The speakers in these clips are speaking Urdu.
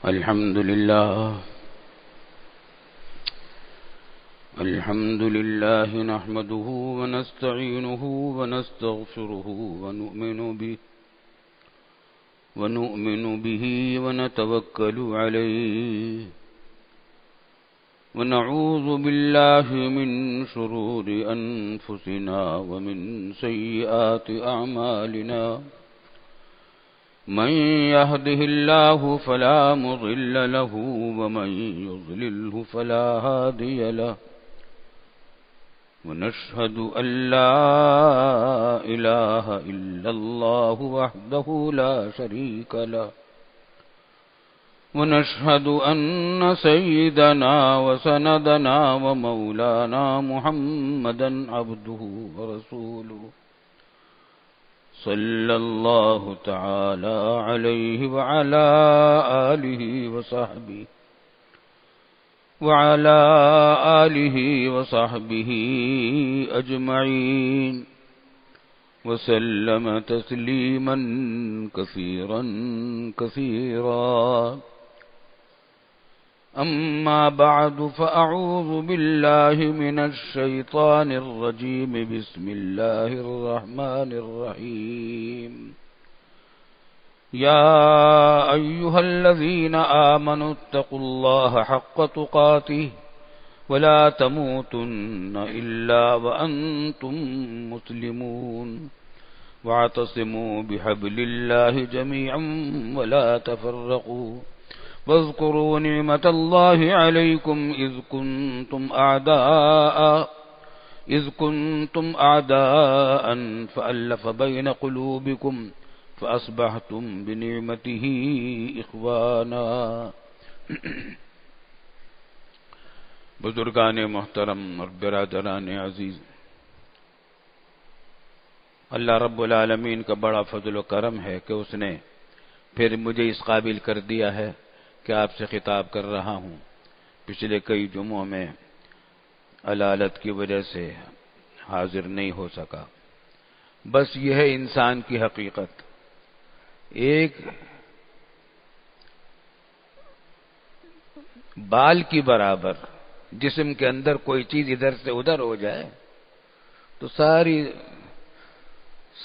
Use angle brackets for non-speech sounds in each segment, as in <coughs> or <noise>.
الحمد لله. الحمد لله نحمده ونستعينه ونستغفره ونؤمن به ونؤمن به ونتوكل عليه. ونعوذ بالله من شرور أنفسنا ومن سيئات أعمالنا. من يهده الله فلا مضل له ومن يضلله فلا هادي له. ونشهد أن لا إله إلا الله وحده لا شريك له. ونشهد أن سيدنا وسندنا ومولانا محمدا عبده ورسوله. صلى الله تعالى عليه وعلى آله وصحبه وعلى آله وصحبه أجمعين وسلم تسليما كثيرا كثيرا أما بعد فأعوذ بالله من الشيطان الرجيم. بسم الله الرحمن الرحيم. يا أيها الذين آمنوا اتقوا الله حق تقاته ولا تموتن إلا وأنتم مسلمون. واعتصموا بحبل الله جميعا ولا تفرقوا. واذكروا نعمة الله عليكم إذ كنتم أعداء إذ كنتم أعداء فألف بين قلوبكم فأصبحتم بنعمته إخوانا. <coughs> بزرگان محترم اور برادران عزیز، اللہ رب العالمین کا بڑا فضل و کرم ہے کہ اس نے پھر مجھے اس قابل کر دیا ہے۔ کہ آپ سے خطاب کر رہا ہوں۔ پچھلے کئی جمعوں میں علالت کی وجہ سے حاضر نہیں ہو سکا۔ بس یہ ہے انسان کی حقیقت۔ ایک بال کی برابر جسم کے اندر کوئی چیز ادھر سے ادھر ہو جائے تو ساری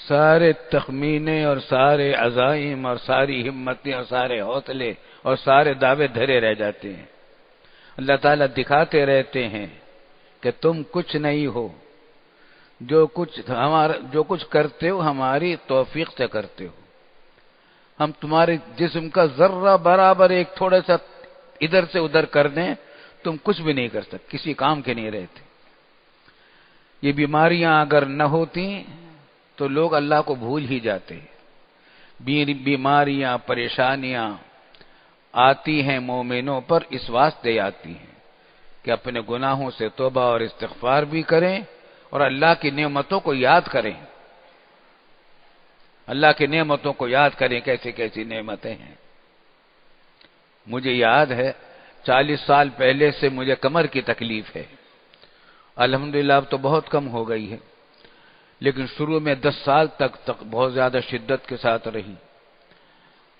سارے تخمینے اور سارے عزائم اور ساری ہمتیں اور سارے حوصلے اور سارے دعوے دھرے رہ جاتے ہیں۔ اللہ تعالیٰ دکھاتے رہتے ہیں کہ تم کچھ نہیں ہو۔ جو کچھ ہمارا جو کچھ کرتے ہو، ہماری توفیق سے کرتے ہو۔ ہم تمہارے جسم کا ذرہ برابر ایک تھوڑا سا ادھر سے ادھر کر دیں، تم کچھ بھی نہیں کر سکتے کسی کام کے نہیں رہتے۔ یہ بیماریاں اگر نہ ہوتی تو لوگ اللہ کو بھول ہی جاتے۔ بیماریاں، پریشانیاں آتی ہیں مومنوں پر اس واسطے آتی ہیں کہ اپنے گناہوں سے توبہ اور استغفار بھی کریں اور اللہ کی نعمتوں کو یاد کریں۔ اللہ کی نعمتوں کو یاد کریں کیسی کیسی نعمتیں ہیں۔ مجھے یاد ہے، چالیس سال پہلے سے مجھے کمر کی تکلیف ہے۔ الحمدللہ اب تو بہت کم ہو گئی ہے، لیکن شروع میں دس سال تک تک بہت زیادہ شدت کے ساتھ رہی۔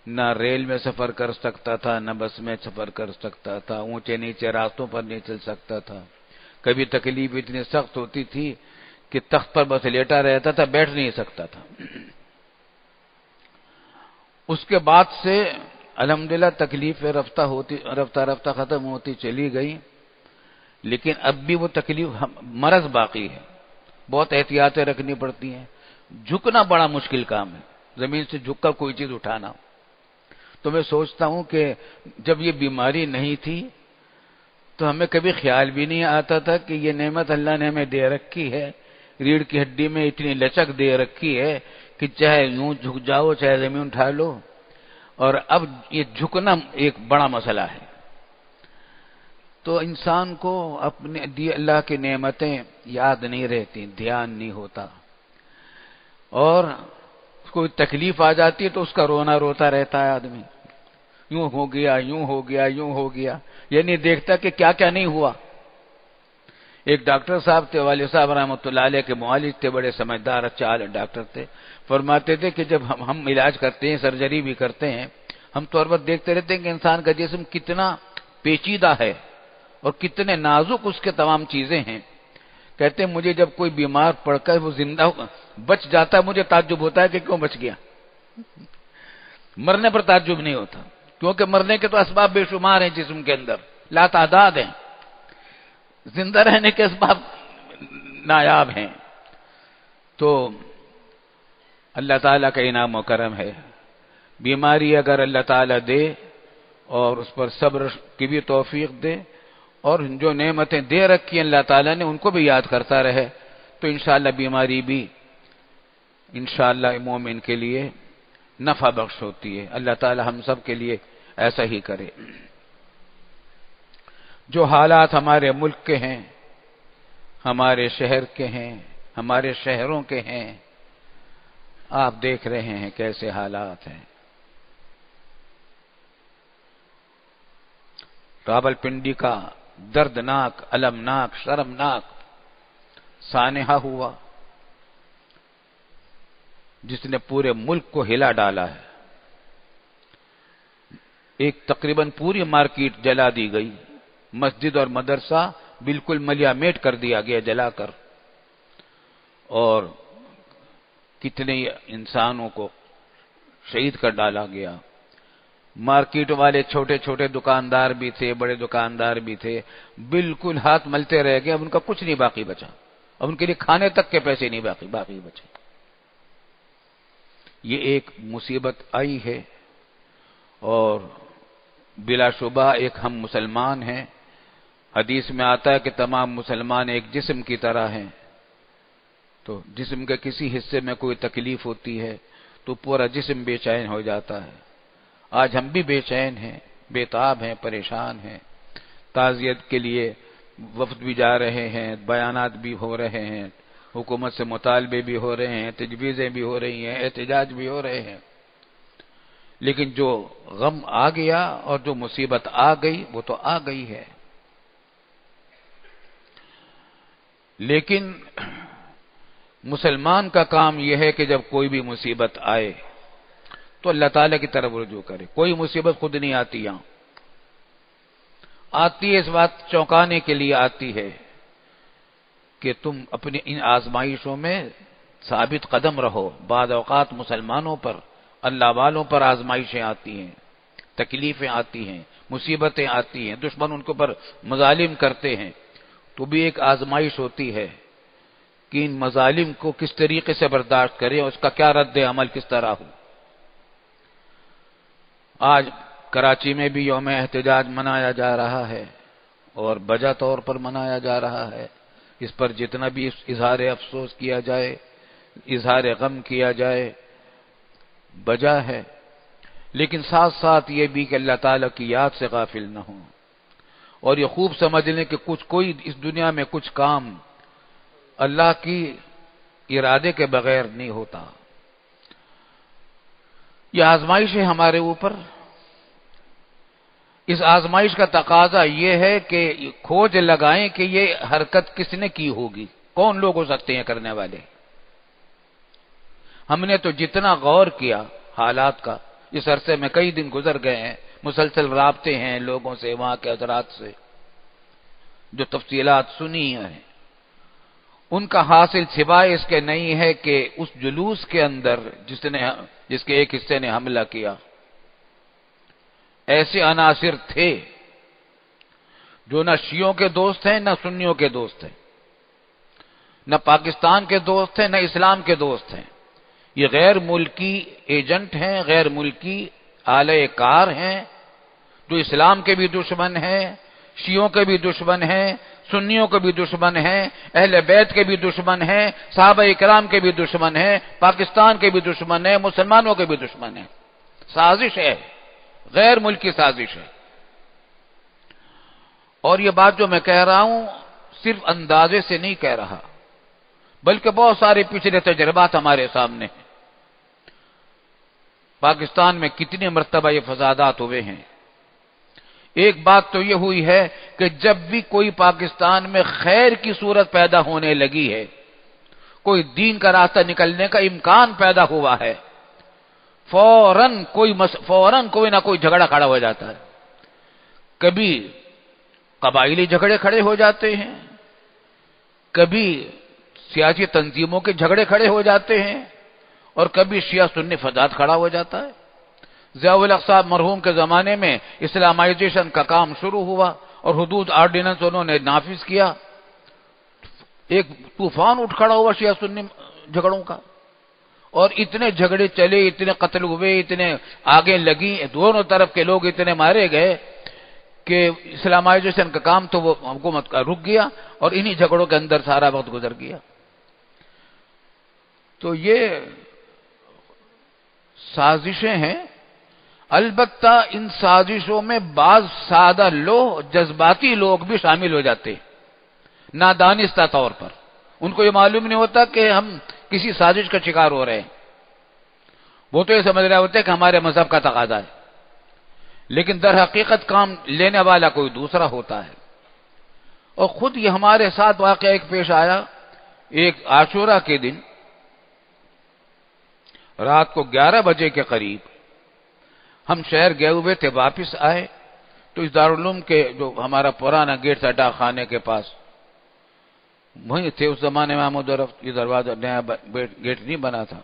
نہ ریل میں سفر کر سکتا تھا، نہ بس میں سفر کر سکتا تھا، اونچے نیچے راستوں پر نہیں چل سکتا تھا۔ کبھی تکلیف اتنی سخت ہوتی تھی کہ تخت پر بس لیٹا رہتا تھا، بیٹھ نہیں سکتا تھا۔ اس کے بعد سے الحمدللہ تکلیف رفتہ ہوتی، رفتہ رفتہ ختم ہوتی چلی گئی۔ لیکن اب بھی وہ تکلیف مرض باقی ہے۔ بہت احتیاطیں رکھنی پڑتی ہیں۔ جھکنا بڑا مشکل کام ہے۔ زمین سے جھک کر کوئی چیز اٹھانا۔ تو میں سوچتا ہوں کہ جب یہ بیماری نہیں تھی تو ہمیں کبھی خیال بھی نہیں آتا تھا کہ یہ نعمت اللہ نے ہمیں دے رکھی ہے۔ ریڑھ کی ہڈی میں اتنی لچک دے رکھی ہے کہ چاہے یوں جھک جاؤ، چاہے زمین اٹھا لو۔ اور اب یہ جھکنا ایک بڑا مسئلہ ہے۔ تو انسان کو اپنے دی اللہ کی نعمتیں یاد نہیں رہتی، دھیان نہیں ہوتا۔ اور کوئی تکلیف آ جاتی ہے تو اس کا رونا روتا رہتا ہے آدمی۔ یوں ہو گیا، یوں ہو گیا، یوں ہو گیا۔ یہ نہیں دیکھتا کہ کیا کیا نہیں ہوا۔ ایک ڈاکٹر صاحب تھے، والد صاحب رحمۃ اللہ علیہ کے معالج تھے، بڑے سمجھدار چال ڈاکٹر تھے۔ فرماتے تھے کہ جب ہم ہم علاج کرتے ہیں، سرجری بھی کرتے ہیں، ہم تو ہر وقت دیکھتے رہتے ہیں کہ انسان کا جسم کتنا پیچیدہ ہے اور کتنے نازک اس کے تمام چیزیں ہیں۔ کہتے ہیں، مجھے جب کوئی بیمار پڑ کر وہ زندہ بچ جاتا ہے، مجھے تعجب ہوتا ہے کہ کیوں بچ گیا۔ مرنے پر تعجب نہیں ہوتا۔ کیونکہ مرنے کے تو اسباب بے شمار ہیں جسم کے اندر۔ لا تعداد ہیں۔ زندہ رہنے کے اسباب نایاب ہیں۔ تو اللہ تعالیٰ کا انعام و کرم ہے۔ بیماری اگر اللہ تعالیٰ دے اور اس پر صبر کی بھی توفیق دے اور جو نعمتیں دے رکھی اللہ تعالیٰ نے، ان کو بھی یاد کرتا رہے۔ تو انشاءاللہ بیماری بھی انشاءاللہ مومن کے لیے نفع بخش ہوتی ہے۔ اللہ تعالی ہم سب کے لیے ایسا ہی کرے۔ جو حالات ہمارے ملک کے ہیں، ہمارے شہر کے ہیں، ہمارے شہروں کے ہیں، آپ دیکھ رہے ہیں کیسے حالات ہیں۔ راول پنڈی کا دردناک المناک شرمناک سانحہ ہوا۔ جس نے پورے ملک کو ہلا ڈالا ہے۔ ایک تقریباً پوری مارکیٹ جلا دی گئی۔ مسجد اور مدرسہ بالکل ملیا میٹ کر دیا گیا جلا کر۔ اور کتنے انسانوں کو شہید کر ڈالا گیا۔ مارکیٹ والے چھوٹے چھوٹے دکاندار بھی تھے، بڑے دکاندار بھی تھے۔ بالکل ہاتھ ملتے رہ گئے، اب ان کا کچھ نہیں باقی بچا۔ اب ان کے لیے کھانے تک کے پیسے نہیں باقی باقی بچے۔ یہ ایک مصیبت آئی ہے اور بلا شبہ ایک ہم مسلمان ہیں۔ حدیث میں آتا ہے کہ تمام مسلمان ایک جسم کی طرح ہیں۔ تو جسم کے کسی حصے میں کوئی تکلیف ہوتی ہے تو پورا جسم بے چین ہو جاتا ہے۔ آج ہم بھی بے چین ہیں، بے تاب ہیں، پریشان ہیں۔ تعزیت کے لیے وفد بھی جا رہے ہیں، بیانات بھی ہو رہے ہیں۔ حکومت سے مطالبے بھی ہو رہے ہیں، تجویزیں بھی ہو رہی ہیں، احتجاج بھی ہو رہے ہیں۔ لیکن جو غم آ گیا اور جو مصیبت آ گئی، وہ تو آ گئی ہے۔ لیکن مسلمان کا کام یہ ہے کہ جب کوئی بھی مصیبت آئے، تو اللہ تعالی کی طرف رجوع کرے۔ کوئی مصیبت خود نہیں آتی یہاں۔ آتی ہے، اس بات چونکانے کے لیے آتی ہے۔ کہ تم اپنی ان آزمائشوں میں ثابت قدم رہو۔ بعد اوقات مسلمانوں پر اللہ والوں پر آزمائشیں آتی ہیں، تکلیفیں آتی ہیں، مصیبتیں آتی ہیں، دشمن ان کے اوپر مظالم کرتے ہیں۔ تو بھی ایک آزمائش ہوتی ہے کہ ان مظالم کو کس طریقے سے برداشت کریں اس کا کیا رد عمل کس طرح ہو۔ آج کراچی میں بھی یوم احتجاج منایا جا رہا ہے اور بجا طور پر منایا جا رہا ہے۔ اس پر جتنا بھی اظہار افسوس کیا جائے، اظہار غم کیا جائے، بجا ہے۔ لیکن ساتھ ساتھ یہ بھی کہ اللہ تعالی کی یاد سے غافل نہ ہوں۔ اور یہ خوب سمجھ لیں کہ کچھ کوئی اس دنیا میں کچھ کام اللہ کی ارادے کے بغیر نہیں ہوتا۔ یہ آزمائش ہے ہمارے اوپر اس آزمائش کا تقاضا یہ ہے کہ کھوج لگائیں کہ یہ حرکت کس نے کی ہوگی؟ کون لوگ ہو سکتے ہیں کرنے والے؟ ہم نے تو جتنا غور کیا حالات کا، اس عرصے میں کئی دن گزر گئے ہیں، مسلسل رابطے ہیں لوگوں سے، وہاں کے حضرات سے، جو تفصیلات سنی ہیں۔ ان کا حاصل سوائے اس کے نہیں ہے کہ اس جلوس کے اندر جس نے، جس کے ایک حصے نے حملہ کیا۔ ایسے عناصر تھے جو نہ شیوں کے دوست ہیں، نہ سنیوں کے دوست ہیں۔ نہ پاکستان کے دوست ہیں، نہ اسلام کے دوست ہیں۔ یہ غیر ملکی ایجنٹ ہیں، غیر ملکی اعلی کار ہیں۔ جو اسلام کے بھی دشمن ہیں شیوں کے بھی دشمن ہیں، سنیوں کے بھی دشمن ہیں، اہل بیت کے بھی دشمن ہیں، صحابہ اکرام کے بھی دشمن ہیں، پاکستان کے بھی دشمن ہیں، مسلمانوں کے بھی دشمن ہیں۔ سازش ہے۔ غیر ملکی سازش ہے۔ اور یہ بات جو میں کہہ رہا ہوں، صرف اندازے سے نہیں کہہ رہا، بلکہ بہت سارے پچھلے تجربات ہمارے سامنے ہیں۔ پاکستان میں کتنی مرتبہ یہ فسادات ہوئے ہیں۔ ایک بات تو یہ ہوئی ہے کہ جب بھی کوئی پاکستان میں خیر کی صورت پیدا ہونے لگی ہے، کوئی دین کا راستہ نکلنے کا امکان پیدا ہوا ہے فوراً کوئی مس... فوراً کوئی نہ کوئی جھگڑا کھڑا ہو جاتا ہے۔ کبھی قبائلی جھگڑے کھڑے ہو جاتے ہیں، کبھی سیاسی تنظیموں کے جھگڑے کھڑے ہو جاتے ہیں، اور کبھی شیعہ سنی فساد کھڑا ہو جاتا ہے۔ ضیاء القصاب مرحوم کے زمانے میں اسلامائزیشن کا کام شروع ہوا اور حدود آرڈیننس انہوں نے نافذ کیا۔ ایک طوفان اٹھ کھڑا ہوا شیعہ سنی جھگڑوں کا۔ اور اتنے جھگڑے چلے، اتنے قتل ہوئے، اتنے آگے لگی دونوں طرف کے لوگ اتنے مارے گئے کہ اسلامائزیشن کا کام تو وہ حکومت کا رک گیا اور انہی جھگڑوں کے اندر سارا وقت گزر گیا۔ تو یہ سازشیں ہیں۔ البتہ ان سازشوں میں بعض سادہ لوگ جذباتی لوگ بھی شامل ہو جاتے نادانستہ طور پر۔ ان کو یہ معلوم نہیں ہوتا کہ ہم کسی سازش کا شکار ہو رہے ہیں۔ وہ تو یہ سمجھ رہے ہوتے کہ ہمارے مذہب کا تقاضا ہے۔ لیکن در حقیقت کام لینے والا کوئی دوسرا ہوتا ہے۔ اور خود یہ ہمارے ساتھ واقعہ ایک پیش آیا۔ ایک آشورہ کے دن رات کو گیارہ بجے کے قریب ہم شہر گئے ہوئے تھے، واپس آئے۔ تو اس دارالعلوم کے جو ہمارا پرانا گیٹ تھا ڈاک خانے کے پاس۔ وہیں تھے اس زمانے میں محمود یہ دروازہ نیا گیٹ نہیں بنا تھا۔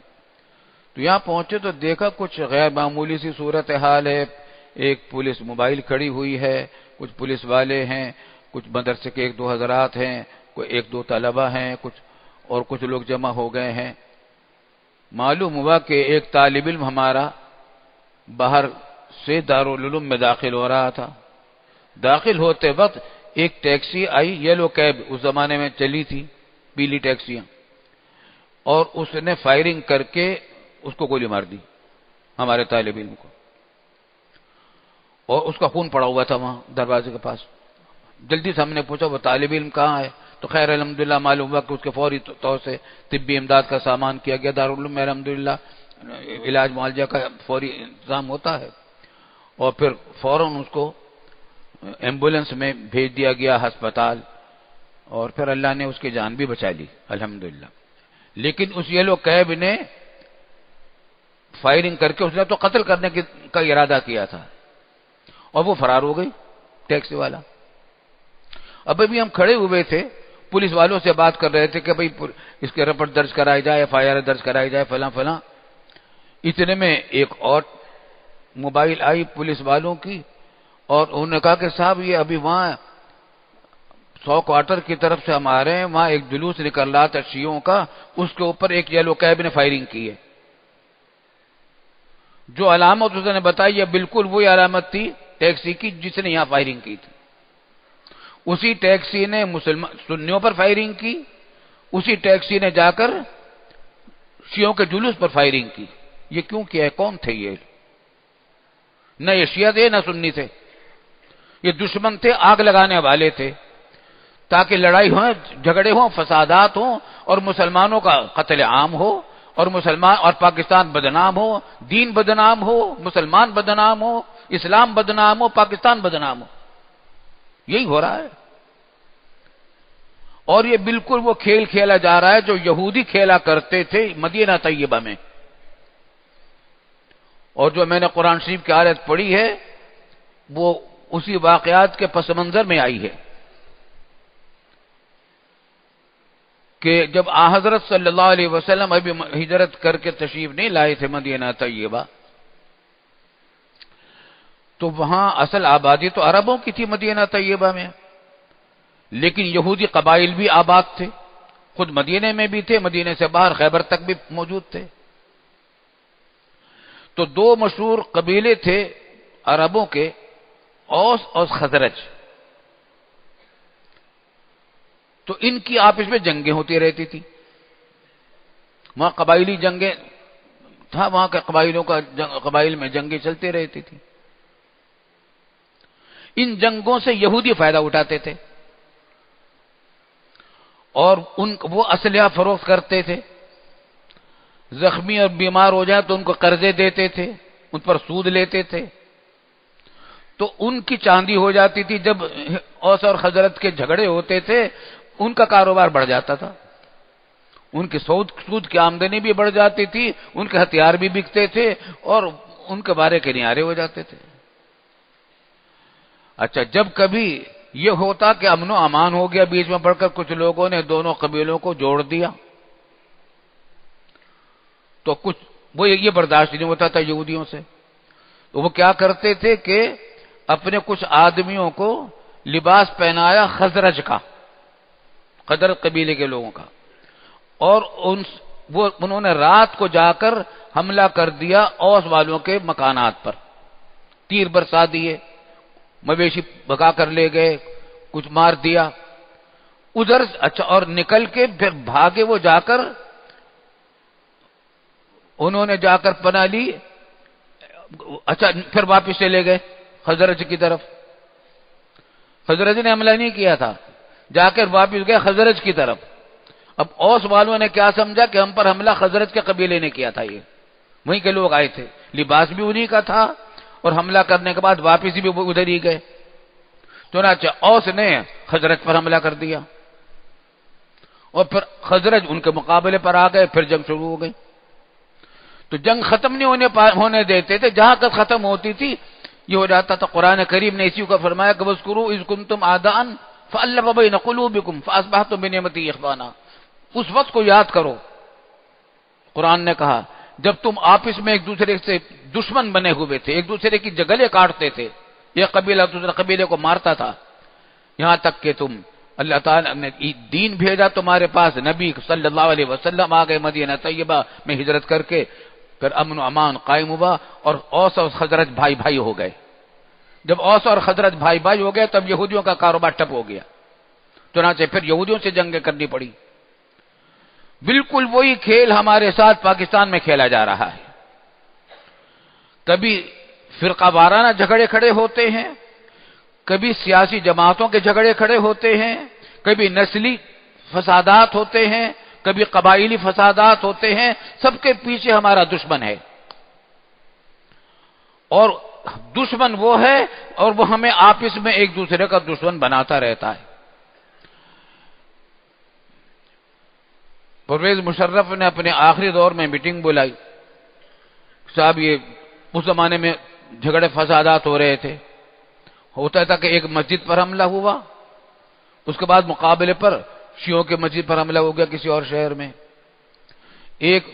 تو یہاں پہنچے تو دیکھا کچھ غیر معمولی سی صورت حال ہے۔ ایک پولیس موبائل کھڑی ہوئی ہے، کچھ پولیس والے ہیں، کچھ مدرسے کے ایک دو حضرات ہیں، کوئی ایک دو طلبہ ہیں، کچھ اور کچھ لوگ جمع ہو گئے ہیں۔ معلوم ہوا کہ ایک طالب علم ہمارا باہر سے دارالعلوم میں داخل ہو رہا تھا۔ داخل ہوتے وقت ایک ٹیکسی آئی، یلو کیب اس زمانے میں چلی تھی، پیلی ٹیکسیاں۔ اور اس نے فائرنگ کر کے اس کو گولی مار دی، ہمارے طالب علم کو۔ اور اس کا خون پڑا ہوا تھا وہاں، دروازے کے پاس۔ جلدی سے ہم نے پوچھا، وہ طالب علم کہاں ہے؟ تو خیر الحمد للہ معلوم ہوا کہ اس کے فوری طور سے طبی امداد کا سامان کیا گیا، دارالعلوم میں الحمد للہ علاج معالجہ کا فوری انتظام ہوتا ہے۔ اور پھر فوراً اس کو ایمبولینس میں بھیج دیا گیا ہسپتال اور پھر اللہ نے اس کی جان بھی بچا لی الحمد لیکن اس یلو کیب نے فائرنگ کر کے اس نے تو قتل کرنے کا ارادہ کیا تھا۔ اور وہ فرار ہو گئی ٹیکسی والا۔ اب ابھی ہم کھڑے ہوئے تھے، پولیس والوں سے بات کر رہے تھے کہ بھائی اس کے رپورٹ درج کرائی جائے، ایف آئی آر درج کرائی جائے، فلاں فلاں۔ اتنے میں ایک اور موبائل آئی پولیس والوں کی۔ اور انہوں نے کہا کہ صاحب، یہ ابھی وہاں سو کوارٹر کی طرف سے ہم آ رہے ہیں، وہاں ایک جلوس نکل رہا تھا شیوں کا، اس کے اوپر ایک یلو کیب نے فائرنگ کی ہے۔ جو علامت اس نے بتائی، یہ بالکل وہی علامت تھی ٹیکسی کی جس نے یہاں فائرنگ کی تھی۔ اسی ٹیکسی نے مسلمان سنیوں پر فائرنگ کی، اسی ٹیکسی نے جا کر شیوں کے جلوس پر فائرنگ کی۔ یہ کیوں کیا ہے؟ کون تھے یہ؟ نہ یہ شیعہ تھے، نہ سنی تھے۔ یہ دشمن تھے، آگ لگانے والے تھے۔ تاکہ لڑائی ہو جھگڑے ہوں، فسادات ہوں، اور مسلمانوں کا قتل عام ہو، اور مسلمان، اور پاکستان بدنام ہو، دین بدنام ہو، مسلمان بدنام ہو، اسلام بدنام ہو، پاکستان بدنام ہو۔ یہی ہو رہا ہے۔ اور یہ بالکل وہ کھیل کھیلا جا رہا ہے جو یہودی کھیلا کرتے تھے مدینہ طیبہ میں۔ اور جو میں نے قرآن شریف کی عادت پڑھی ہے، وہ اسی واقعات کے پس منظر میں آئی ہے کہ جب آ حضرت صلی اللہ علیہ وسلم ابھی ہجرت کر کے تشریف نہیں لائے تھے مدینہ طیبہ، تو وہاں اصل آبادی تو عربوں کی تھی مدینہ طیبہ میں، لیکن یہودی قبائل بھی آباد تھے، خود مدینے میں بھی تھے مدینے سے باہر خیبر تک بھی موجود تھے۔ تو دو مشہور قبیلے تھے عربوں کے اوس اور خزرج۔ تو ان کی آپس میں جنگیں ہوتی رہتی تھی وہاں قبائلی جنگیں تھا، وہاں کے قبائلوں کا قبائل میں جنگیں چلتی رہتی تھی ان جنگوں سے یہودی فائدہ اٹھاتے تھے۔ اور ان وہ اسلحہ فروخت کرتے تھے۔ زخمی اور بیمار ہو جائے تو ان کو قرضے دیتے تھے، ان پر سود لیتے تھے۔ تو ان کی چاندی ہو جاتی تھی جب اوس اور حضرت کے جھگڑے ہوتے تھے، ان کا کاروبار بڑھ جاتا تھا۔ ان کی سود سود کی آمدنی بھی بڑھ جاتی تھی، ان کے ہتھیار بھی بکتے تھے اور ان کے بارے کے نیارے ہو جاتے تھے۔ اچھا جب کبھی یہ ہوتا کہ امن و امان ہو گیا بیچ میں پڑھ کر، کچھ لوگوں نے دونوں قبیلوں کو جوڑ دیا، تو کچھ وہ یہ برداشت نہیں ہوتا تھا یہودیوں سے۔ تو وہ کیا کرتے تھے کہ اپنے کچھ آدمیوں کو لباس پہنایا خزرج کا، قدر قبیلے کے لوگوں کا۔ اور ان وہ انہوں نے رات کو جا کر حملہ کر دیا اوس والوں کے مکانات پر۔ تیر برسا دیے، مویشی بگا کر لے گئے، کچھ مار دیا۔ ادھر اچھا اور نکل کے پھر بھاگے وہ جا کر انہوں نے جا کر پناہ لی۔ اچھا پھر واپس چلے گئے۔ حضرت کی طرف۔ حضرت نے حملہ نہیں کیا تھا۔ جا کر واپس گئے حضرت کی طرف۔ اب اوس والوں نے کیا سمجھا کہ ہم پر حملہ حضرت کے قبیلے نے کیا تھا یہ۔ وہیں کے لوگ آئے تھے۔ لباس بھی انہیں کا تھا اور حملہ کرنے کے بعد واپس بھی ادھر ہی گئے۔ چنانچہ اوس نے حضرت پر حملہ کر دیا۔ اور پھر حضرت ان کے مقابلے پر آ گئے، پھر جنگ شروع ہو گئی۔ تو جنگ ختم نہیں ہونے ہونے دیتے تھے۔ جہاں تک ختم ہوتی تھی یہ ہو جاتا تھا قرآن کریم نے اسی کو فرمایا کہ بس کرو اس کم تم آدان فل ببئی نقلو بکم فاس بہ تم بنیامتی اخبانہ اس وقت کو یاد کرو۔ قرآن نے کہا، جب تم آپس میں ایک دوسرے سے دشمن بنے ہوئے تھے، ایک دوسرے کی جگلے کاٹتے تھے، یہ قبیلہ دوسرے قبیلے کو مارتا تھا۔ یہاں تک کہ تم، اللہ تعالیٰ نے دین بھیجا تمہارے پاس، نبی صلی اللہ علیہ وسلم آ گئے مدینہ طیبہ میں ہجرت کر کے پھر امن و امان قائم ہوا اور اوس اور خزرت بھائی بھائی ہو گئے۔ جب اوس اور خزرت بھائی بھائی ہو گئے تب یہودیوں کا کاروبار ٹپ ہو گیا۔ چنانچہ پھر یہودیوں سے جنگیں کرنی پڑی۔ بالکل وہی کھیل ہمارے ساتھ پاکستان میں کھیلا جا رہا ہے۔ کبھی فرقہ وارانہ جھگڑے کھڑے ہوتے ہیں، کبھی سیاسی جماعتوں کے جھگڑے کھڑے ہوتے ہیں، کبھی نسلی فسادات ہوتے ہیں کبھی قبائلی فسادات ہوتے ہیں، سب کے پیچھے ہمارا دشمن ہے۔ اور دشمن وہ ہے اور وہ ہمیں آپس میں ایک دوسرے کا دشمن بناتا رہتا ہے۔ پرویز مشرف نے اپنے آخری دور میں میٹنگ بلائی۔ صاحب، یہ اس زمانے میں جھگڑے فسادات ہو رہے تھے۔ ہوتا تھا کہ ایک مسجد پر حملہ ہوا، اس کے بعد مقابلے پر شیوں کے مسجد پر حملہ ہو گیا کسی اور شہر میں۔ ایک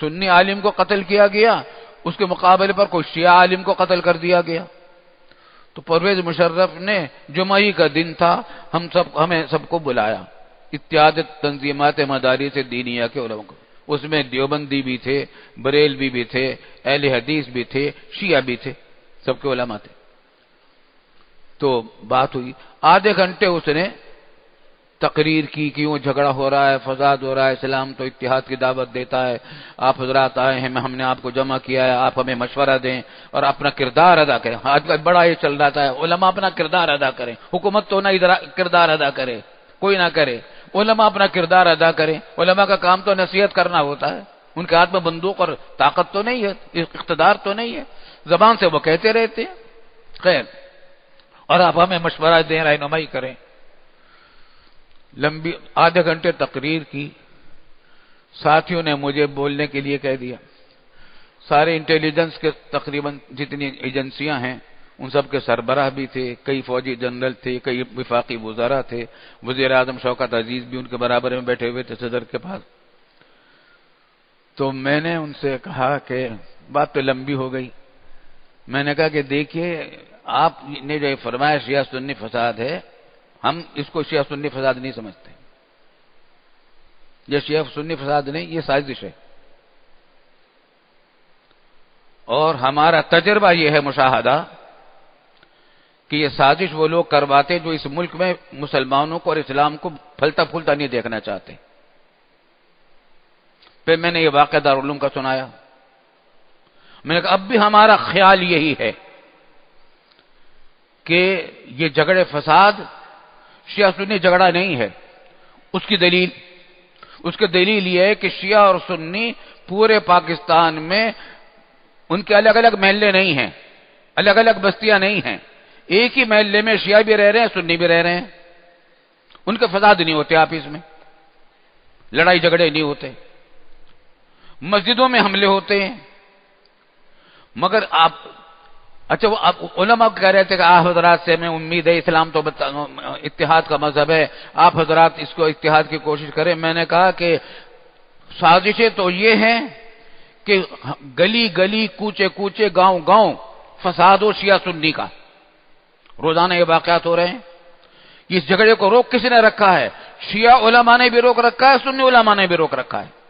سنی عالم کو قتل کیا گیا اس کے مقابلے پر کوئی شیعہ عالم کو قتل کر دیا گیا۔ تو پرویز مشرف نے جمعی کا دن تھا ہم سب ہمیں سب کو بلایا۔ اتیاد تنظیمات مداری سے دینیا کے علماء کو۔ اس میں دیوبندی بھی تھے بریل بھی, بھی تھے اہل حدیث بھی تھے شیعہ بھی تھے سب کے علماء تھے۔ تو بات ہوئی۔ آدھے گھنٹے اس نے تقریر کی کیوں جھگڑا ہو رہا ہے، فساد ہو رہا ہے، اسلام تو اتحاد کی دعوت دیتا ہے۔ آپ حضرات آئے ہیں، ہم نے آپ کو جمع کیا ہے، آپ ہمیں مشورہ دیں اور اپنا کردار ادا کریں۔ آج کل بڑا یہ چل رہا ہے علماء اپنا کردار ادا کریں۔ حکومت تو نہ کردار ادا کرے، کوئی نہ کرے۔ علماء اپنا کردار ادا کریں۔ علماء کا کام تو نصیحت کرنا ہوتا ہے۔ ان کے ہاتھ میں بندوق اور طاقت تو نہیں ہے، اقتدار تو نہیں ہے۔ زبان سے وہ کہتے رہتے ہیں۔ خیر، اور آپ ہمیں مشورہ دیں، رہنمائی کریں۔ لمبی آدھے گھنٹے تقریر کی۔ ساتھیوں نے مجھے بولنے کے لیے کہہ دیا، سارے انٹیلیجنس کے تقریباً جتنی ایجنسیاں ہیں، ان سب کے سربراہ بھی تھے، کئی فوجی جنرل تھے، کئی وفاقی وزراء تھے، وزیر اعظم شوکت عزیز بھی ان کے برابر میں بیٹھے ہوئے تھے صدر کے پاس۔ تو میں نے ان سے کہا کہ بات تو لمبی ہو گئی۔ میں نے کہا کہ دیکھیے، آپ نے جو فرمایا شیعہ سنی فساد ہے ہم اس کو شیعہ سنی فساد نہیں سمجھتے۔ یہ شیعہ سنی فساد نہیں، یہ سازش ہے۔ اور ہمارا تجربہ یہ ہے مشاہدہ کہ یہ سازش وہ لوگ کرواتے جو اس ملک میں مسلمانوں کو اور اسلام کو پھلتا پھولتا نہیں دیکھنا چاہتے۔ پھر میں نے یہ واقعہ دارالعلوم کا سنایا۔ میں نے کہا، اب بھی ہمارا خیال یہی ہے کہ یہ جھگڑے فساد شیعہ سنی جھگڑا نہیں ہے۔ اس کی دلیل، اس کی دلیل یہ ہے کہ شیعہ اور سنی پورے پاکستان میں ان کے الگ الگ محلے نہیں ہیں، الگ الگ بستیاں نہیں ہیں۔ ایک ہی محلے میں شیعہ بھی رہ رہے ہیں، سنی بھی رہ رہے ہیں۔ ان کے فساد نہیں ہوتے آپ اس میں، لڑائی جھگڑے نہیں ہوتے۔ مسجدوں میں حملے ہوتے ہیں، مگر آپ اچھا وہ علماء کہہ رہے تھے کہ آپ حضرات سے میں امید ہے، اسلام تو اتحاد کا مذہب ہے۔ آپ حضرات اس کو اتحاد کی کوشش کریں۔ میں نے کہا کہ سازشیں تو یہ ہیں کہ گلی گلی، کوچے کوچے، گاؤں گاؤں، فساد و شیعہ سنی کا۔ روزانہ یہ واقعات ہو رہے ہیں۔ اس جھگڑے کو روک کس نے رکھا ہے؟ شیعہ علماء نے بھی روک رکھا ہے، سنی علماء نے بھی روک رکھا ہے۔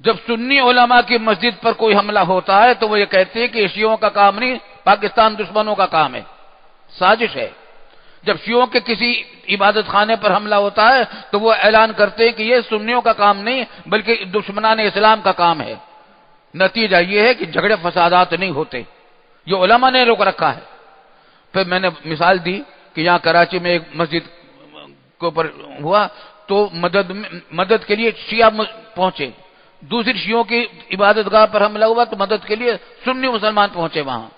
جب سنی علماء کی مسجد پر کوئی حملہ ہوتا ہے تو وہ یہ کہتے ہیں کہ شیعوں کا کام نہیں، پاکستان دشمنوں کا کام ہے۔ سازش ہے۔ جب شیعوں کے کسی عبادت خانے پر حملہ ہوتا ہے تو وہ اعلان کرتے ہیں کہ یہ سنیوں کا کام نہیں، بلکہ دشمنان اسلام کا کام ہے۔ نتیجہ یہ ہے کہ جھگڑے فسادات نہیں ہوتے۔ یہ علماء نے روک رکھا ہے۔ پھر میں نے مثال دی کہ یہاں کراچی میں ایک مسجد کے اوپر ہوا تو مدد مدد کے لیے شیعہ پہنچے۔ دوسری شیعوں کی عبادت گاہ پر حملہ ہوا تو مدد کے لیے سنی مسلمان پہنچے وہاں۔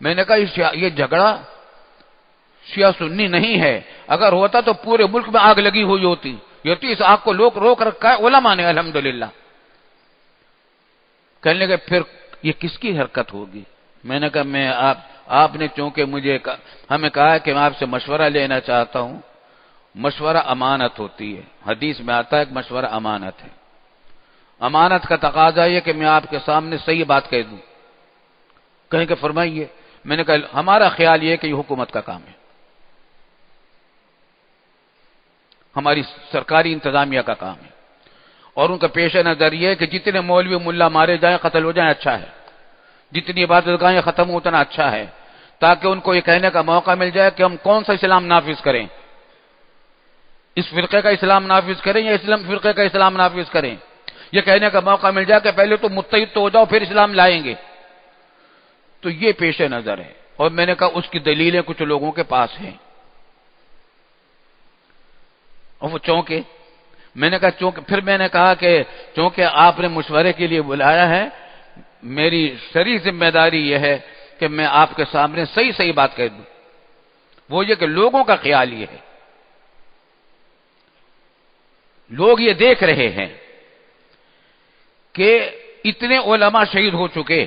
میں نے کہا یہ جھگڑا شیعہ سنی نہیں ہے۔ اگر ہوتا تو پورے ملک میں آگ لگی ہوئی ہوتی۔ یہ اس آگ کو لوگ روک رکھا ہے۔ علماء نے، الحمدللہ۔ کہنے لگے، پھر یہ کس کی حرکت ہوگی؟ میں نے کہا، میں آپ آپ نے چونکہ مجھے ہمیں کہا کہ میں آپ سے مشورہ لینا چاہتا ہوں۔ مشورہ امانت ہوتی ہے۔ حدیث میں آتا ہے کہ مشورہ امانت ہے۔ امانت کا تقاضا یہ کہ میں آپ کے سامنے صحیح بات کہہ دوں۔ کہیں کہ فرمائیے، میں نے کہا، ہمارا خیال یہ کہ یہ حکومت کا کام ہے۔ ہماری سرکاری انتظامیہ کا کام ہے۔ اور ان کا پیش نظر یہ کہ جتنے مولوی ملا مارے جائیں، قتل ہو جائیں اچھا ہے۔ جتنی عبادت گاہیں ختم اتنا اچھا ہے۔ تاکہ ان کو یہ کہنے کا موقع مل جائے کہ ہم کون سا اسلام نافذ کریں۔ اس فرقے کا اسلام نافذ کریں یا اسلام فرقے کا اسلام نافذ کریں؟ یہ کہنے کا موقع مل جائے کہ پہلے تو متحد تو ہو جاؤ، پھر اسلام لائیں گے۔ تو یہ پیش نظر ہے۔ اور میں نے کہا اس کی دلیلیں کچھ لوگوں کے پاس ہیں۔ اور وہ چونکے میں نے کہا چونکہ، پھر میں نے کہا کہ چونکہ آپ نے مشورے کے لیے بلایا ہے، میری شری ذمہ داری یہ ہے کہ میں آپ کے سامنے صحیح صحیح بات کہہ دوں۔ وہ یہ کہ لوگوں کا خیال یہ ہے۔ لوگ یہ دیکھ رہے ہیں۔ کہ اتنے علماء شہید ہو چکے۔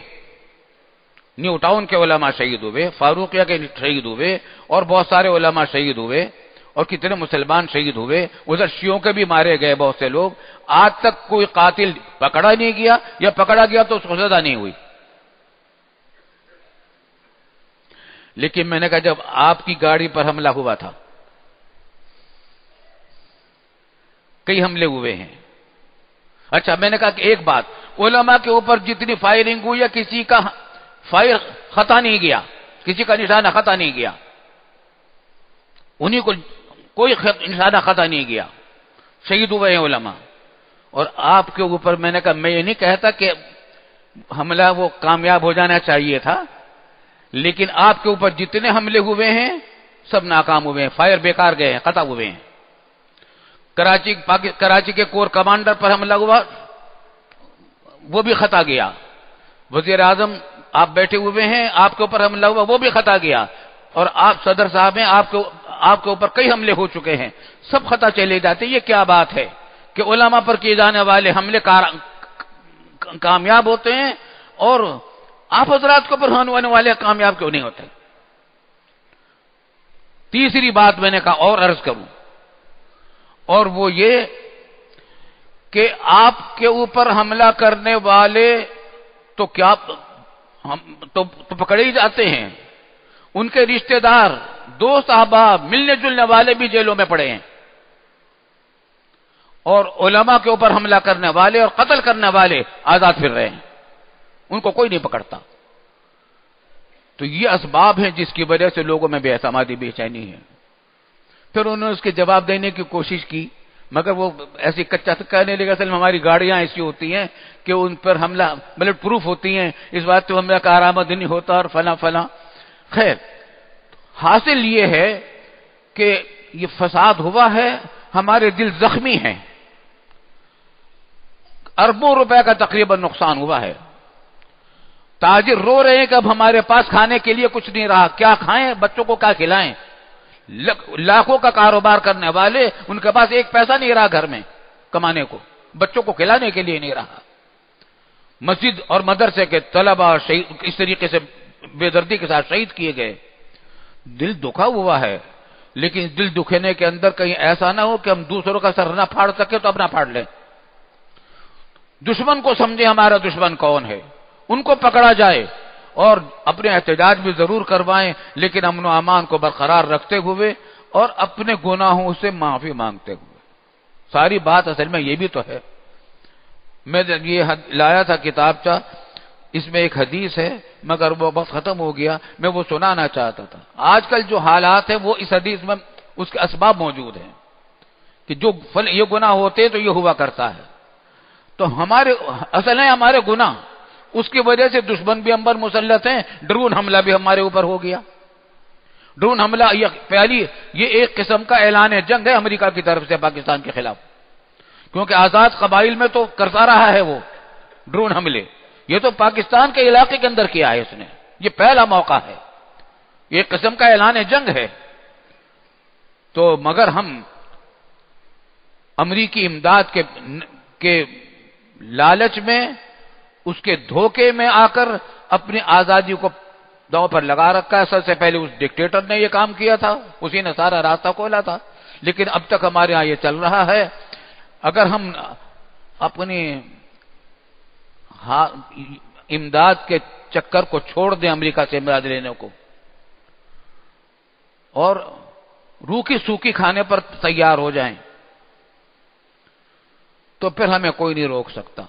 نیو ٹاؤن کے علماء شہید ہوئے، فاروقیہ کے شہید ہوئے، اور بہت سارے علماء شہید ہوئے، اور کتنے مسلمان شہید ہوئے، ادھر شیوں کے بھی مارے گئے بہت سے لوگ۔ آج تک کوئی قاتل پکڑا نہیں گیا، یا پکڑا گیا تو اس کو سزا نہیں ہوئی۔ لیکن میں نے کہا، جب آپ کی گاڑی پر حملہ ہوا تھا، کئی حملے ہوئے ہیں۔ اچھا میں نے کہا کہ ایک بات، علماء کے اوپر جتنی فائرنگ ہوئی یا کسی کا فائر خطا نہیں گیا، کسی کا نشانہ خطا نہیں گیا۔ انہیں کو کوئی نشانہ خطا نہیں گیا۔ شہید ہوئے ہیں علماء۔ اور آپ کے اوپر میں نے کہا، میں یہ نہیں کہتا کہ حملہ وہ کامیاب ہو جانا چاہیے تھا، لیکن آپ کے اوپر جتنے حملے ہوئے ہیں، سب ناکام ہوئے ہیں فائر بیکار گئے ہیں، قطع ہوئے ہیں۔ کراچی کراچی کے کور کمانڈر پر حملہ ہوا، وہ بھی خطا گیا۔ وزیر اعظم آپ بیٹھے ہوئے ہیں، آپ کے اوپر حملہ ہوا، وہ بھی خطا گیا۔ اور آپ صدر صاحب ہیں، آپ کے آپ کے اوپر کئی حملے ہو چکے ہیں۔ سب خطا چلے جاتے، یہ کیا بات ہے کہ علماء پر کیے جانے والے حملے کامیاب ہوتے ہیں اور آپ حضرات کے اوپر ہونے والے کامیاب کیوں نہیں ہوتے؟ تیسری بات میں نے کہا، اور عرض کروں اور وہ یہ کہ آپ کے اوپر حملہ کرنے والے تو کیا تو پکڑے ہی جاتے ہیں۔ ان کے رشتہ دار دوست احباب ملنے جلنے والے بھی جیلوں میں پڑے ہیں۔ اور علماء کے اوپر حملہ کرنے والے اور قتل کرنے والے آزاد پھر رہے ہیں۔ ان کو کوئی نہیں پکڑتا۔ تو یہ اسباب ہیں جس کی وجہ سے لوگوں میں بے اعتمادی، بے چینی ہے۔ پھر انہوں نے اس کے جواب دینے کی کوشش کی، مگر وہ ایسی کچا کہنے لگا اصل میں ہماری گاڑیاں ایسی ہوتی ہیں کہ ان پر حملہ، بلڈ پروف ہوتی ہیں، اس بات تو حملہ کا آرامد نہیں ہوتا اور فلاں فلاں۔ خیر، حاصل یہ ہے کہ یہ فساد ہوا ہے، ہمارے دل زخمی ہیں۔ اربوں روپے کا تقریباً نقصان ہوا ہے۔ تاجر رو رہے ہیں کہ اب ہمارے پاس کھانے کے لیے کچھ نہیں رہا، کیا کھائیں؟ بچوں کو کیا کھلائیں؟ لاکھوں کا کاروبار کرنے والے، ان کے پاس ایک پیسہ نہیں رہا گھر میں کمانے کو، بچوں کو کھلانے کے لیے نہیں رہا۔ مسجد اور مدرسے کے طلبا شہید اس طریقے سے بے دردی کے ساتھ شہید کیے گئے۔ دل دکھا ہوا ہے، لیکن دل دکھنے کے اندر کہیں ایسا نہ ہو کہ ہم دوسروں کا سر نہ پھاڑ سکے تو اپنا پھاڑ لیں۔ دشمن کو سمجھے ہمارا دشمن کون ہے؟ ان کو پکڑا جائے۔ اور اپنے احتجاج بھی ضرور کروائیں، لیکن امن و امان کو برقرار رکھتے ہوئے اور اپنے گناہوں سے معافی مانگتے ہوئے۔ ساری بات اصل میں یہ بھی تو ہے۔ میں یہ لایا تھا کتاب چاہ اس میں ایک حدیث ہے، مگر وہ وقت ختم ہو گیا، میں وہ سنانا چاہتا تھا۔ آج کل جو حالات ہیں، وہ اس حدیث میں اس کے اسباب موجود ہیں کہ جو فل یہ گناہ ہوتے تو یہ ہوا کرتا ہے۔ تو ہمارے اصل ہے ہمارے گناہ۔ اس کی وجہ سے دشمن بھی امبر مسلط ہیں، ڈرون حملہ بھی ہمارے اوپر ہو گیا۔ ڈرون حملہ، یہ پہلی، یہ ایک قسم کا اعلان جنگ ہے امریکہ کی طرف سے پاکستان کے خلاف۔ کیونکہ آزاد قبائل میں تو کرتا رہا ہے وہ، ڈرون حملے۔ یہ تو پاکستان کے علاقے کے اندر کیا ہے اس نے؟ یہ پہلا موقع ہے۔ یہ قسم کا اعلان جنگ ہے۔ تو مگر ہم امریکی امداد کے کے لالچ میں اس کے دھوکے میں آ کر اپنی آزادی کو دو پر لگا رکھا ہے۔ سب سے پہلے اس ڈکٹیٹر نے یہ کام کیا تھا، اسی نے سارا راستہ کھولا تھا۔ لیکن اب تک ہمارے ہاں یہ چل رہا ہے۔ اگر ہم اپنی امداد کے چکر کو چھوڑ دیں امریکہ سے امداد لینے کو، اور روکی سوکھی کھانے پر تیار ہو جائیں، تو پھر ہمیں کوئی نہیں روک سکتا۔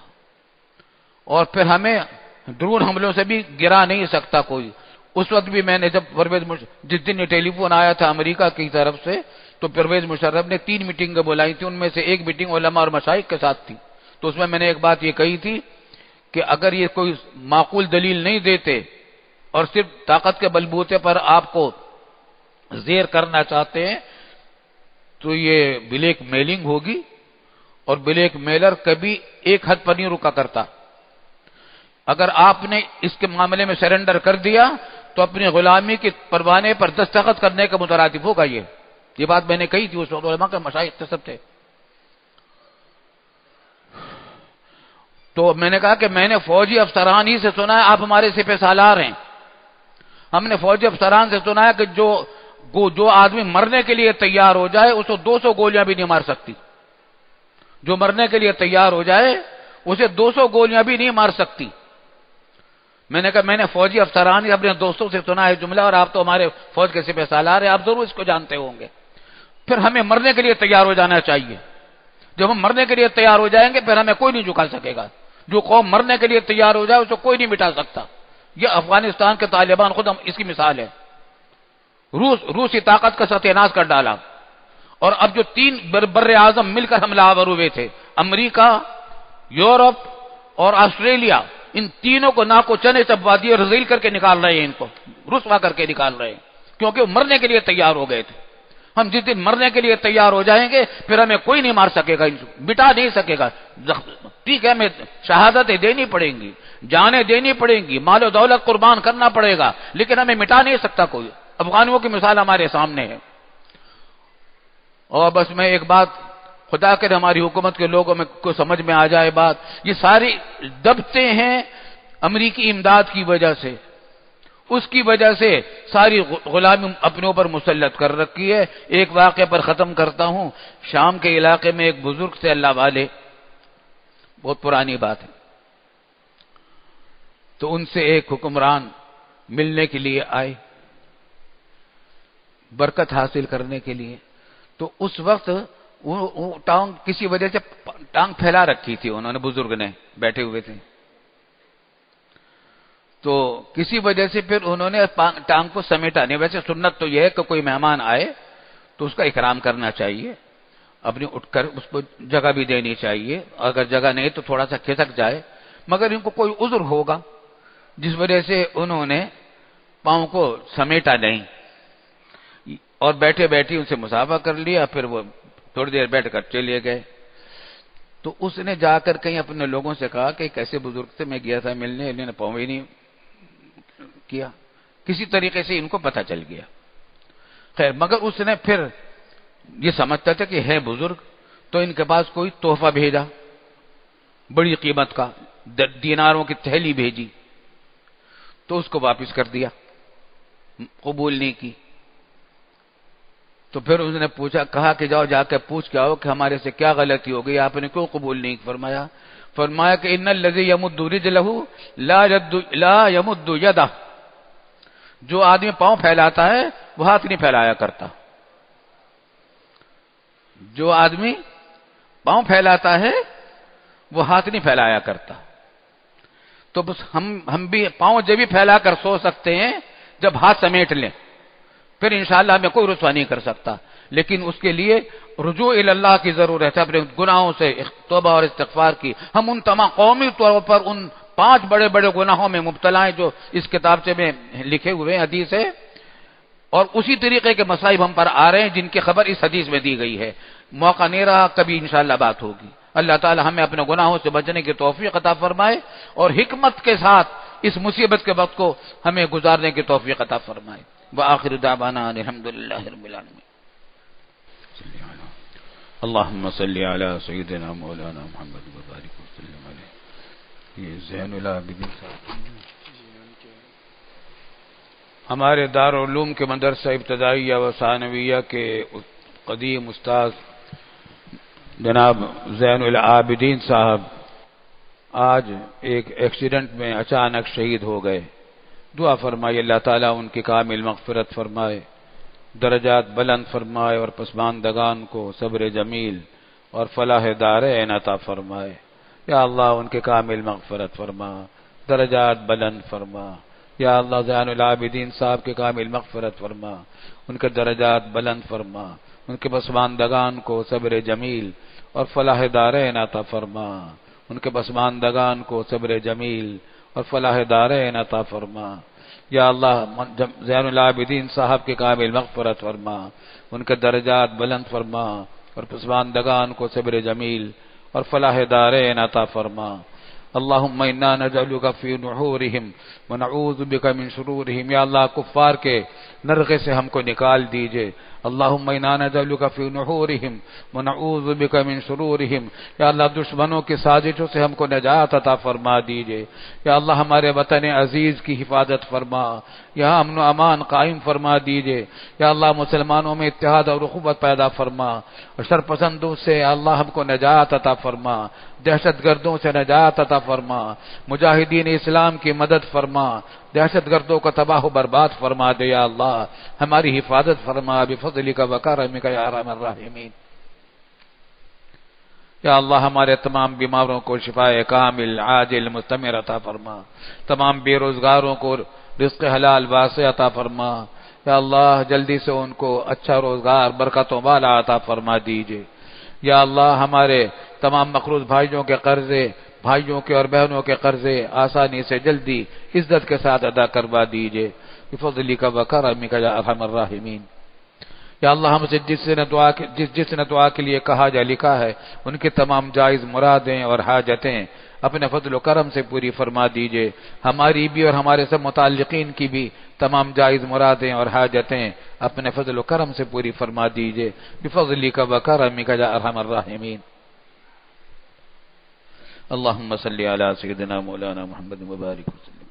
اور پھر ہمیں ڈرون حملوں سے بھی گرا نہیں سکتا کوئی۔ اس وقت بھی میں نے جب پرویز جس دن یہ ٹیلی فون آیا تھا امریکہ کی طرف سے، تو پرویز مشرف نے تین میٹنگیں بلائی تھی، ان میں سے ایک میٹنگ علماء اور مشائق کے ساتھ تھی۔ تو اس میں میں نے ایک بات یہ کہی تھی کہ اگر یہ کوئی معقول دلیل نہیں دیتے اور صرف طاقت کے بلبوتے پر آپ کو زیر کرنا چاہتے ہیں، تو یہ بلیک میلنگ ہوگی اور بلیک میلر کبھی ایک حد پر نہیں رکا کرتا۔ اگر آپ نے اس کے معاملے میں سرنڈر کر دیا، تو اپنی غلامی کے پروانے پر دستخط کرنے کا مترادف ہوگا یہ۔ یہ بات میں نے کہی تھی، اس وقت علماء کے مشاہد سب تھے۔ تو میں نے کہا کہ میں نے فوجی افسران ہی سے سنا ہے، آپ ہمارے سپہ سالار ہیں۔ ہم نے فوجی افسران سے سنا ہے کہ جو جو آدمی مرنے کے لیے تیار ہو جائے اس کو دو سو گولیاں بھی نہیں مار سکتی۔ جو مرنے کے لیے تیار ہو جائے، اسے دو سو گولیاں بھی نہیں مار سکتی۔ میں نے کہا، میں نے فوجی افسران اپنے دوستوں سے سنا ہے جملہ اور آپ تو ہمارے فوج کے سپہ سالار ہیں، آپ ضرور اس کو جانتے ہوں گے۔ پھر ہمیں مرنے کے لیے تیار ہو جانا چاہیے۔ جب ہم مرنے کے لیے تیار ہو جائیں گے، پھر ہمیں کوئی نہیں جھکا سکے گا۔ جو قوم مرنے کے لیے تیار ہو جائے، اسے کوئی نہیں مٹا سکتا۔ یہ افغانستان کے طالبان خود ہم اس کی مثال ہے روس روسی طاقت کا ستیہ ناز کر ڈالا۔ اور اب جو تین بر اعظم مل کر حملہ آور ہوئے تھے، امریکہ، یورپ اور آسٹریلیا۔ ان تینوں کو نہ کو چنے چبوا دیے رزیل کر کے نکال رہے ہیں ان کو، رسوا کر کے نکال رہے ہیں۔ کیونکہ وہ مرنے کے لیے تیار ہو گئے تھے۔ ہم جس دن مرنے کے لیے تیار ہو جائیں گے، پھر ہمیں کوئی نہیں مار سکے گا بٹا نہیں سکے گا۔ ٹھیک ہے، ہمیں شہادتیں دینی پڑیں گی، جانیں دینی پڑیں گی، مال و دولت قربان کرنا پڑے گا، لیکن ہمیں مٹا نہیں سکتا کوئی۔ افغانوں کی مثال ہمارے سامنے ہے۔ اور بس میں ایک بات خدا کر ہماری حکومت کے لوگوں میں کو سمجھ میں آ جائے بات۔ یہ ساری دبتے ہیں امریکی امداد کی وجہ سے۔ اس کی وجہ سے ساری غلامی اپنے اوپر مسلط کر رکھی ہے۔ ایک واقعے پر ختم کرتا ہوں۔ شام کے علاقے میں ایک بزرگ سے اللہ والے۔ بہت پرانی بات ہے۔ تو ان سے ایک حکمران ملنے کے لیے آئے۔ برکت حاصل کرنے کے لیے۔ تو اس وقت وہ ٹانگ کسی وجہ سے ٹانگ پھیلا رکھی تھی انہوں نے، بزرگ نے، بیٹھے ہوئے تھے۔ تو کسی وجہ سے پھر انہوں نے ٹانگ کو سمیٹا نہیں ویسے سنت تو یہ ہے کہ کوئی مہمان آئے تو اس کا اکرام کرنا چاہیے، اپنی اٹھ کر اس کو جگہ بھی دینی چاہیے۔ اگر جگہ نہیں تو تھوڑا سا کھسک جائے، مگر ان کو کوئی عذر ہوگا، جس وجہ سے انہوں نے پاؤں کو سمیٹا نہیں۔ اور بیٹھے بیٹھی ان سے مسافہ کر لیا، پھر وہ تھوڑی دیر بیٹھ کر چلے گئے۔ تو اس نے جا کر کہیں اپنے لوگوں سے کہا کہ کیسے بزرگ سے میں گیا تھا ملنے، انہوں نے پاؤں ہی نہیں کیا۔ کسی طریقے سے ان کو پتہ چل گیا۔ خیر، مگر اس نے پھر یہ سمجھتا تھا کہ ہے بزرگ، تو ان کے پاس کوئی تحفہ بھیجا۔ بڑی قیمت کا دیناروں کی تھیلی بھیجی۔ تو اس کو واپس کر دیا۔ قبول نہیں کی۔ تو پھر اس نے پوچھا، کہا کہ جاؤ، جا کے پوچھ کے آؤ کہ ہمارے سے کیا غلطی ہو گئی، آپ نے کیوں قبول نہیں فرمایا؟ فرمایا کہ ان الزی یمد لہو لا یمد یدا جو آدمی پاؤں پھیلاتا ہے، وہ ہاتھ نہیں پھیلایا کرتا۔ جو آدمی پاؤں پھیلاتا ہے، وہ ہاتھ نہیں پھیلایا کرتا۔ تو بس ہم ہم بھی پاؤں جب بھی پھیلا کر سو سکتے ہیں، جب ہاتھ سمیٹ لیں۔ پھر انشاءاللہ ہمیں کوئی رسوا نہیں کر سکتا۔ لیکن اس کے لیے رجوع اللہ کی ضرورت ہے، اپنے گناہوں سے توبہ اور استغفار کی۔ ہم ان تمام قومی طور پر ان پانچ بڑے بڑے گناہوں میں مبتلا ہیں جو اس کتاب سے میں لکھے ہوئے ہیں، حدیث ہے۔ اور اسی طریقے کے مسائب ہم پر آ رہے ہیں، جن کی خبر اس حدیث میں دی گئی ہے۔ موقع نہیں رہا، کبھی انشاءاللہ بات ہوگی۔ اللہ تعالی ہمیں اپنے گناہوں سے بچنے کی توفیق عطا فرمائے اور حکمت کے ساتھ اس مصیبت کے وقت کو ہمیں گزارنے کی توفیق عطا فرمائے۔ وآخر دعوانا الحمد للہ رب العالمين اللهم صل على سيدنا مولانا محمد وبارك وسلم عليه یہ زین العابدین ہمارے دارالعلوم کے مدرسہ ابتدائیہ و ثانویہ کے قدیم استاد جناب زین العابدین صاحب آج ایک ایکسیڈنٹ میں اچانک شہید ہو گئے۔ دعا فرمائے اللہ تعالیٰ ان کی کامل مغفرت فرمائے، درجات بلند فرمائے اور پسماندگان کو صبر جمیل اور فلاح دار عطا فرمائے۔ یا اللہ ان کے کامل مغفرت فرما، درجات بلند فرما۔ یا اللہ زین العابدین صاحب کے کامل مغفرت فرما، ان کے درجات بلند فرما۔ ان کے پسماندگان کو صبر جمیل اور فلاح دار عطا فرما۔ ان کے پسماندگان کو صبر جمیل اور فلاح دار عطا فرما۔ یا اللہ زین العابدین صاحب کے قابل مغفرت فرما، ان کے درجات بلند فرما اور پسماندگان کو صبر جمیل اور فلاح دار عطا فرما۔ اللهم انا نجعلك في نحورهم ونعوذ بك من شرورهم یا اللہ، کفار کے نرغے سے ہم کو نکال دیجیے۔ اللهم انا نجعلك في نحورهم ونعوذ بك من شرورهم یا اللہ دشمنوں کی سازشوں سے ہم کو نجات عطا فرما دیجیے یا اللہ ہمارے وطن عزیز کی حفاظت فرما یہاں امن و امان قائم فرما دیجیے۔ یا اللہ، مسلمانوں میں اتحاد اور رخوت پیدا فرما۔ اور شرپسندوں سے اللہ ہم کو نجات عطا فرما۔ دہشت گردوں سے نجات عطا فرما۔ مجاہدین اسلام کی مدد فرما۔ دہشت گردوں کا تباہ و برباد فرما دے یا اللہ۔ ہماری حفاظت فرما۔ بفضلی کا وقار یا رحم الرحمین یا اللہ، ہمارے تمام بیماروں کو شفا کامل، عاجل، مستمر عطا فرما۔ تمام بے روزگاروں کو رزق حلال واسع عطا فرما۔ یا اللہ، جلدی سے ان کو اچھا روزگار، برکتوں والا عطا فرما دیجیے۔ یا اللہ، ہمارے تمام مقروض بھائیوں کے قرضے، بھائیوں کے اور بہنوں کے قرضے آسانی سے جلدی عزت کے ساتھ ادا کروا دیجیے۔ فضلی کا بکر امی کا ارحم الراحمین۔ یا اللہ، ہم سے جس نے دعا جس جس نے دعا کے لیے کہا جا لکھا ہے، ان کے تمام جائز مرادیں اور حاجتیں اپنے فضل و کرم سے پوری فرما دیجیے۔ ہماری بھی اور ہمارے سب متعلقین کی بھی تمام جائز مرادیں اور حاجتیں اپنے فضل و کرم سے پوری فرما دیجیے۔ بفضلی کا بکر امی کا ارحم الراحمین۔ اللہم صلی علی سیدنا مولانا محمد وبارك وسلم۔